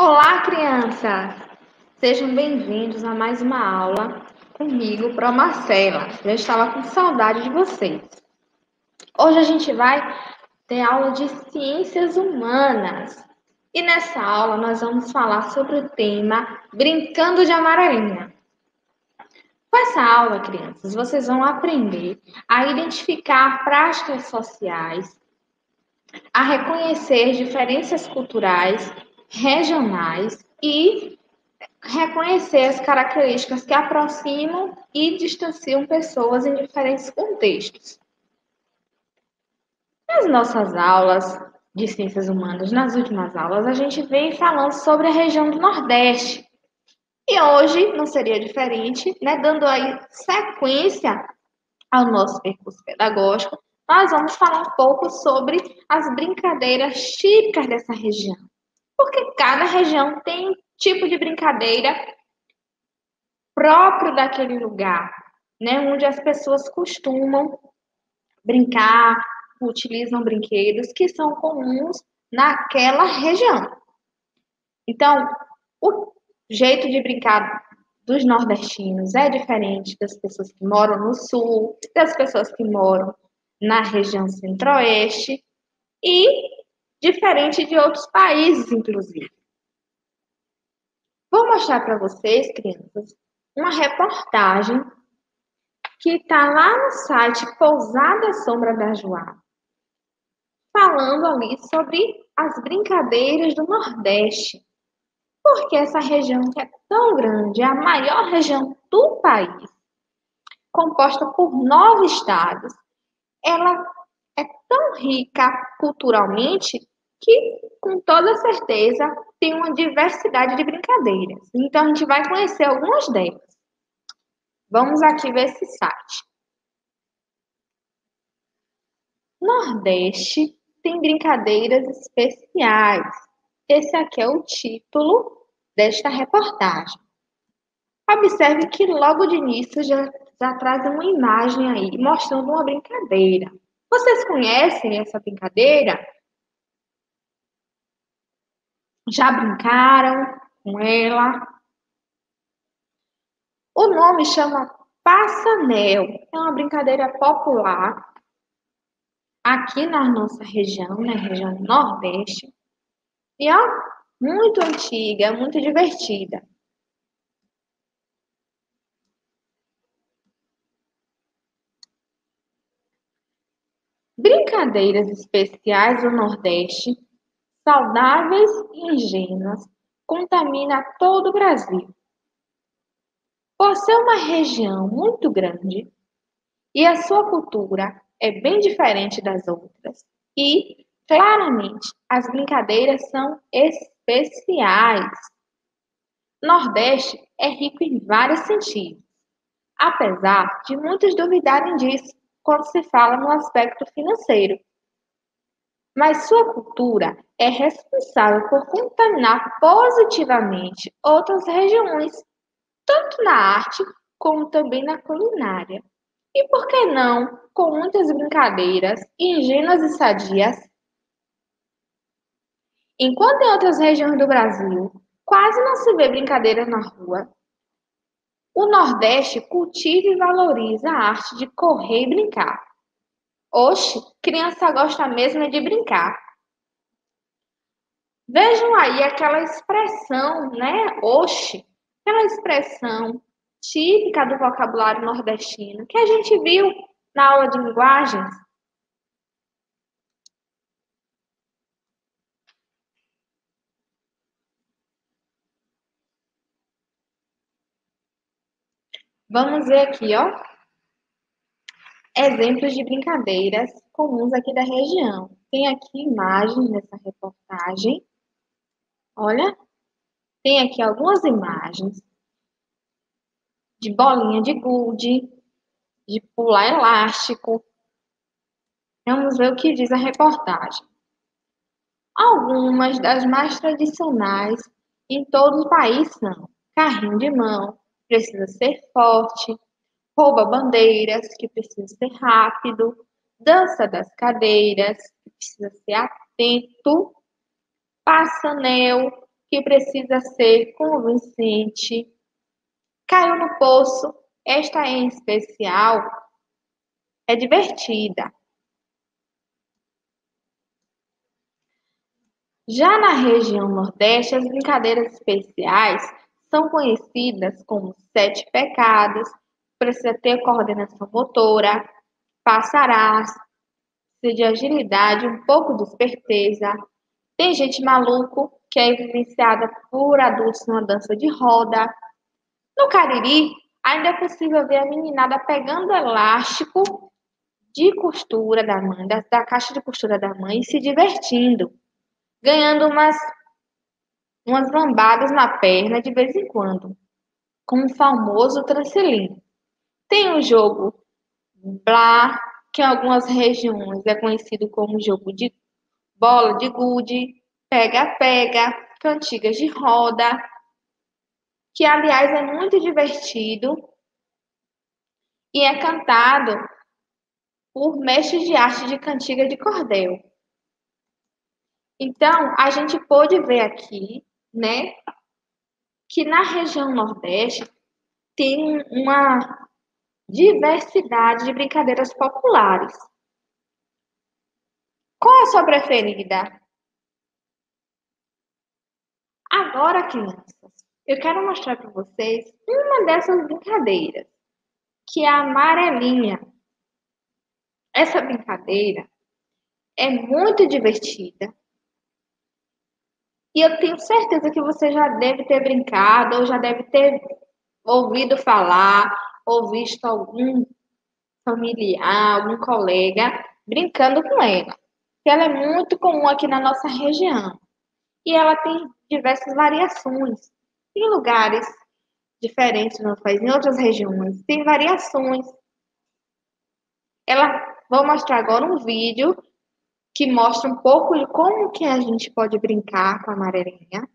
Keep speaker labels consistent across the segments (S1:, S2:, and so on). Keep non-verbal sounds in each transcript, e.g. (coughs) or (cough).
S1: Olá, crianças! Sejam bem-vindos a mais uma aula comigo, Pro Marcela. Já estava com saudade de vocês. Hoje a gente vai ter aula de ciências humanas. E nessa aula nós vamos falar sobre o tema Brincando de Amarelinha. Com essa aula, crianças, vocês vão aprender a identificar práticas sociais, a reconhecer diferenças culturais regionais e reconhecer as características que aproximam e distanciam pessoas em diferentes contextos. Nas nossas aulas de ciências humanas, nas últimas aulas, a gente vem falando sobre a região do Nordeste. E hoje não seria diferente, né? Dando aí sequência ao nosso percurso pedagógico, nós vamos falar um pouco sobre as brincadeiras típicas dessa região cada região tem um tipo de brincadeira próprio daquele lugar, né, onde as pessoas costumam brincar, utilizam brinquedos que são comuns naquela região. Então, o jeito de brincar dos nordestinos é diferente das pessoas que moram no sul, das pessoas que moram na região centro-oeste e diferente de outros países, inclusive. Vou mostrar para vocês, crianças, uma reportagem que está lá no site Pousada Sombra da Joá, falando ali sobre as brincadeiras do Nordeste. Porque essa região que é tão grande, é a maior região do país, composta por nove estados, ela é tão rica culturalmente que, com toda certeza, tem uma diversidade de brincadeiras. Então, a gente vai conhecer algumas delas. Vamos aqui ver esse site. Nordeste tem brincadeiras especiais. Esse aqui é o título desta reportagem. Observe que logo de início já, já traz uma imagem aí mostrando uma brincadeira. Vocês conhecem essa brincadeira? Já brincaram com ela? O nome chama Passanel. É uma brincadeira popular aqui na nossa região, na região Nordeste. E ó, muito antiga, muito divertida. Brincadeiras especiais do Nordeste saudáveis e ingênuas, contamina todo o Brasil. Por ser uma região muito grande e a sua cultura é bem diferente das outras, e, claramente, as brincadeiras são especiais. Nordeste é rico em vários sentidos, apesar de muitos duvidarem disso quando se fala no aspecto financeiro mas sua cultura é responsável por contaminar positivamente outras regiões, tanto na arte como também na culinária. E por que não, com muitas brincadeiras ingênuas e sadias? Enquanto em outras regiões do Brasil quase não se vê brincadeira na rua, o Nordeste cultiva e valoriza a arte de correr e brincar. Oxe, criança gosta mesmo de brincar. Vejam aí aquela expressão, né? Oxe, aquela expressão típica do vocabulário nordestino que a gente viu na aula de linguagens. Vamos ver aqui, ó exemplos de brincadeiras comuns aqui da região. Tem aqui imagens nessa reportagem. Olha, tem aqui algumas imagens de bolinha de gude, de pular elástico. Vamos ver o que diz a reportagem. Algumas das mais tradicionais em todo o país são carrinho de mão, precisa ser forte, rouba bandeiras, que precisa ser rápido, dança das cadeiras, que precisa ser atento, passa anel, que precisa ser convincente. Caiu no poço, esta em especial é divertida. Já na região Nordeste, as brincadeiras especiais são conhecidas como sete pecados, precisa ter coordenação motora, passarás, de agilidade, um pouco de esperteza. Tem gente maluco, que é evidenciada por adultos numa dança de roda. No Cariri, ainda é possível ver a meninada pegando elástico de costura da mãe, da, da caixa de costura da mãe, e se divertindo ganhando umas, umas lambadas na perna de vez em quando, com o famoso trancelim. Tem o jogo Blá, que em algumas regiões é conhecido como jogo de bola de gude, pega-pega, cantigas de roda, que aliás é muito divertido e é cantado por mestres de arte de cantiga de cordel. Então, a gente pôde ver aqui, né, que na região Nordeste tem uma diversidade de brincadeiras populares. Qual é a sua preferida? Agora, crianças, eu quero mostrar para vocês uma dessas brincadeiras, que é a amarelinha. Essa brincadeira é muito divertida e eu tenho certeza que você já deve ter brincado, ou já deve ter ouvido falar, ou visto algum familiar, algum colega brincando com ela. Ela é muito comum aqui na nossa região. E ela tem diversas variações. Em lugares diferentes no país, em outras regiões, tem variações. Ela, vou mostrar agora um vídeo que mostra um pouco de como que a gente pode brincar com a amarelinha.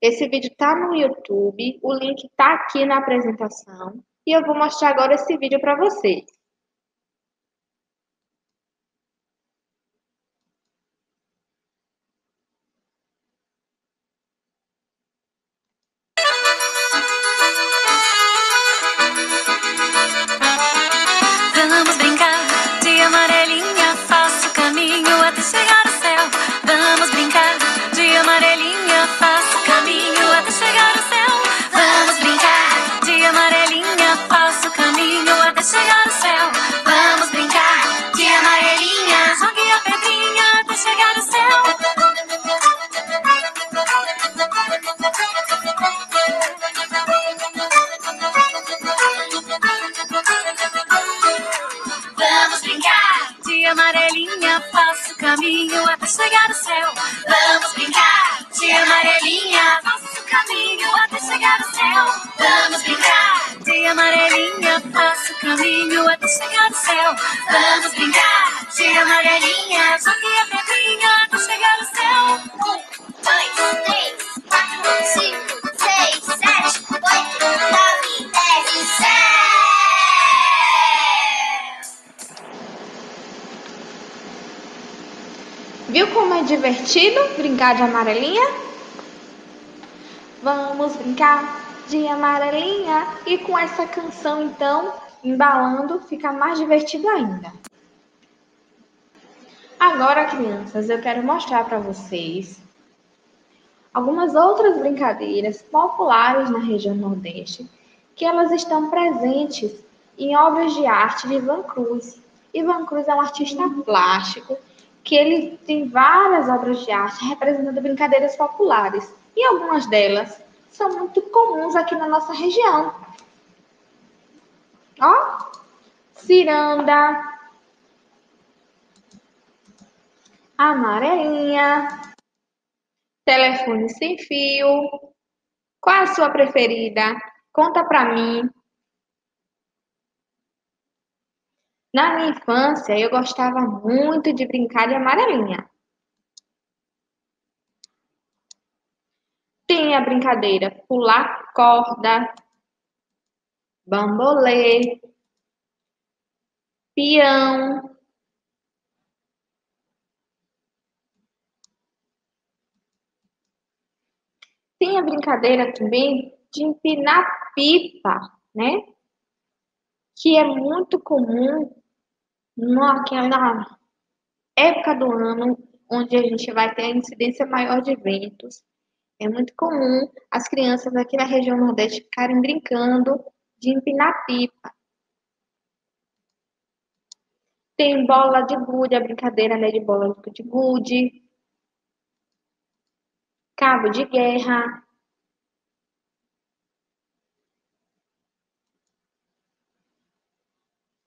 S1: Esse vídeo está no YouTube, o link está aqui na apresentação e eu vou mostrar agora esse vídeo para vocês.
S2: Amarelinha. Faça o caminho até chegar ao céu. Vamos brincar de amarelinha. Jogue a pedrinha até chegar ao céu. Um, dois, três, quatro, cinco, seis, sete, oito, nove, dez, sete.
S1: Viu como é divertido brincar de amarelinha? Vamos brincar de amarelinha e com essa canção então embalando fica mais divertido ainda. Agora, crianças, eu quero mostrar para vocês algumas outras brincadeiras populares na região Nordeste que elas estão presentes em obras de arte de Ivan Cruz. Ivan Cruz é um artista plástico que ele tem várias obras de arte representando brincadeiras populares. E algumas delas são muito comuns aqui na nossa região. Ó, ciranda, amarelinha, telefone sem fio. Qual é a sua preferida? Conta pra mim. Na minha infância, eu gostava muito de brincar de amarelinha. Tem a brincadeira pular corda, bambolê, peão. tem a brincadeira também de empinar pipa, né? Que é muito comum naquela época do ano onde a gente vai ter a incidência maior de eventos. É muito comum as crianças aqui na região Nordeste ficarem brincando de empinar pipa. Tem bola de gude, a brincadeira né, de bola de gude. Cabo de guerra.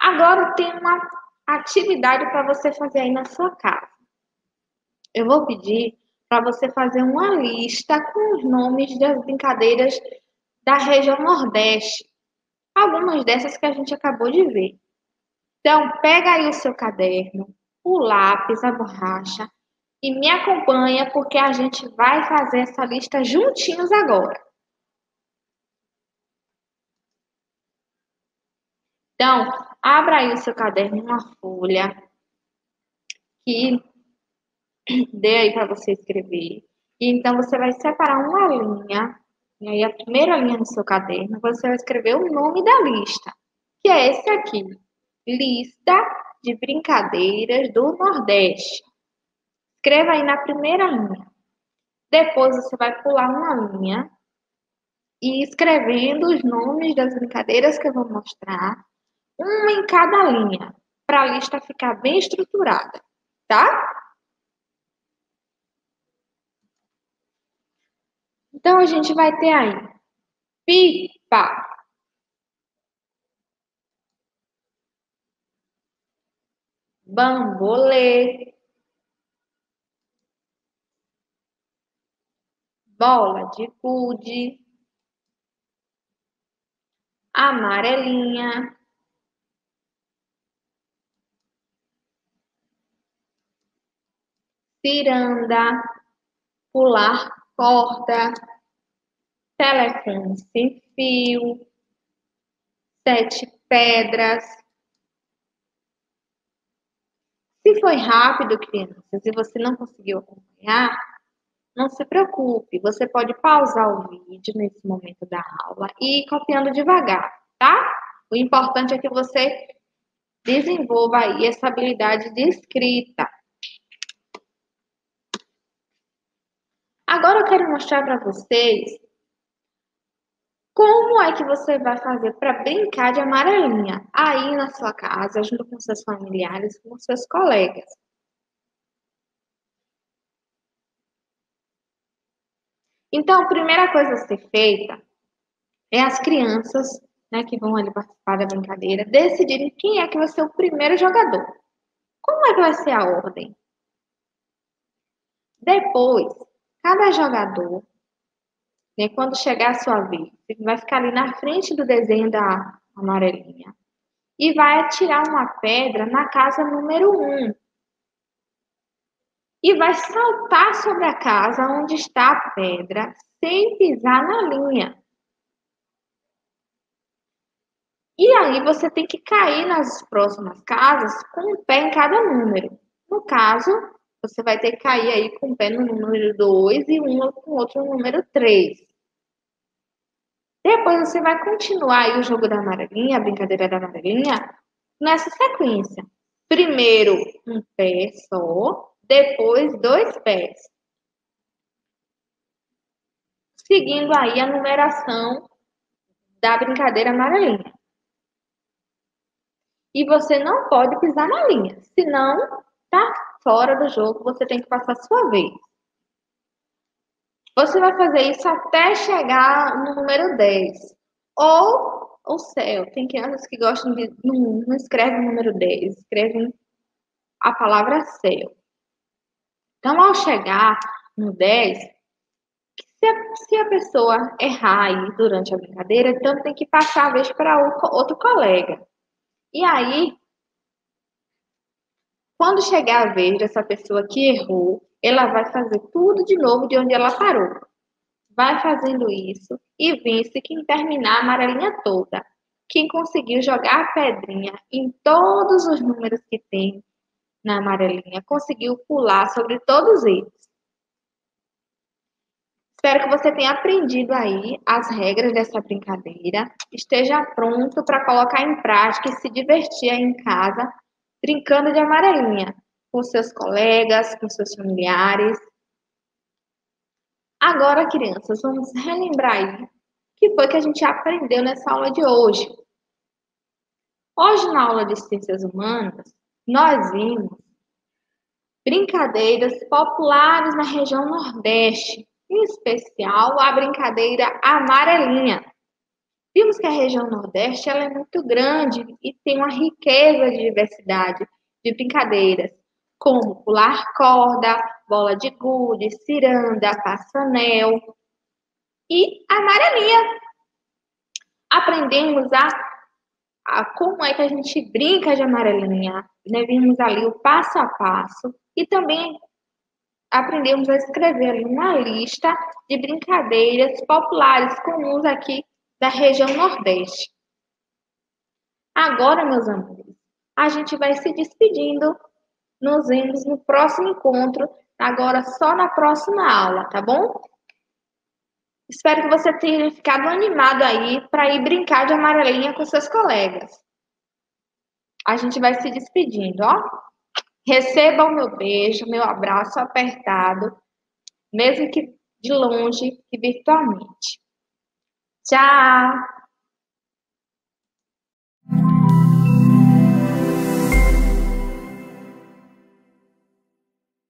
S1: Agora tem uma atividade para você fazer aí na sua casa. Eu vou pedir para você fazer uma lista com os nomes das brincadeiras da região Nordeste. Algumas dessas que a gente acabou de ver. Então, pega aí o seu caderno, o lápis, a borracha e me acompanha porque a gente vai fazer essa lista juntinhos agora. Então, abra aí o seu caderno, uma folha que (coughs) dê aí para você escrever. E então você vai separar uma linha, e aí a primeira linha no seu caderno, você vai escrever o nome da lista, que é esse aqui. Lista de brincadeiras do Nordeste. Escreva aí na primeira linha. Depois você vai pular uma linha e escrevendo os nomes das brincadeiras que eu vou mostrar, uma em cada linha, para a lista ficar bem estruturada, tá? Então, a gente vai ter aí pipa, bambolê, bola de gude, amarelinha, ciranda, pular corda, telefone sem fio, sete pedras. Se foi rápido, crianças, e você não conseguiu acompanhar, não se preocupe, você pode pausar o vídeo nesse momento da aula e ir copiando devagar, tá? O importante é que você desenvolva aí essa habilidade de escrita. Agora eu quero mostrar para vocês como é que você vai fazer para brincar de amarelinha aí na sua casa, junto com seus familiares, com seus colegas. Então, a primeira coisa a ser feita é as crianças, né, que vão ali participar da brincadeira, decidirem quem é que vai ser o primeiro jogador. Como é que vai ser a ordem? Depois, Cada jogador, né, quando chegar a sua vez, vai ficar ali na frente do desenho da amarelinha e vai atirar uma pedra na casa número 1. Um, e vai saltar sobre a casa onde está a pedra sem pisar na linha. E aí você tem que cair nas próximas casas com um pé em cada número. No caso, você vai ter que cair aí com o pé no número 2 e um com outro número 3. Depois você vai continuar aí o jogo da amarelinha, a brincadeira da amarelinha, nessa sequência. Primeiro um pé só, depois dois pés. Seguindo aí a numeração da brincadeira amarelinha. E você não pode pisar na linha, senão tá fora do jogo, você tem que passar sua vez. Você vai fazer isso até chegar no número 10. Ou o céu. Tem crianças que gostam de. Não, não escrevem o número 10, escrevem a palavra céu. Então, ao chegar no 10, se a, se a pessoa errar aí durante a brincadeira, então tem que passar a vez para outro colega. E aí, quando chegar a vez dessa pessoa que errou, ela vai fazer tudo de novo de onde ela parou. Vai fazendo isso e vence quem terminar a amarelinha toda. Quem conseguiu jogar a pedrinha em todos os números que tem na amarelinha, conseguiu pular sobre todos eles. Espero que você tenha aprendido aí as regras dessa brincadeira, esteja pronto para colocar em prática e se divertir aí em casa, brincando de amarelinha, com seus colegas, com seus familiares. Agora, crianças, vamos relembrar aí o que foi que a gente aprendeu nessa aula de hoje. Hoje, na aula de Ciências Humanas, nós vimos brincadeiras populares na região Nordeste, em especial a brincadeira amarelinha. Vimos que a região Nordeste ela é muito grande e tem uma riqueza de diversidade de brincadeiras, como pular corda, bola de gude, ciranda, passanel e amarelinha. Aprendemos a, a como é que a gente brinca de amarelinha, né? Vimos ali o passo a passo e também aprendemos a escrever uma lista de brincadeiras populares comuns aqui da região Nordeste. Agora, meus amigos, a gente vai se despedindo. Nos vemos no próximo encontro, agora só na próxima aula, tá bom? Espero que você tenha ficado animado aí para ir brincar de amarelinha com seus colegas. A gente vai se despedindo, ó. Receba o meu beijo, meu abraço apertado, mesmo que de longe e virtualmente. Tchau!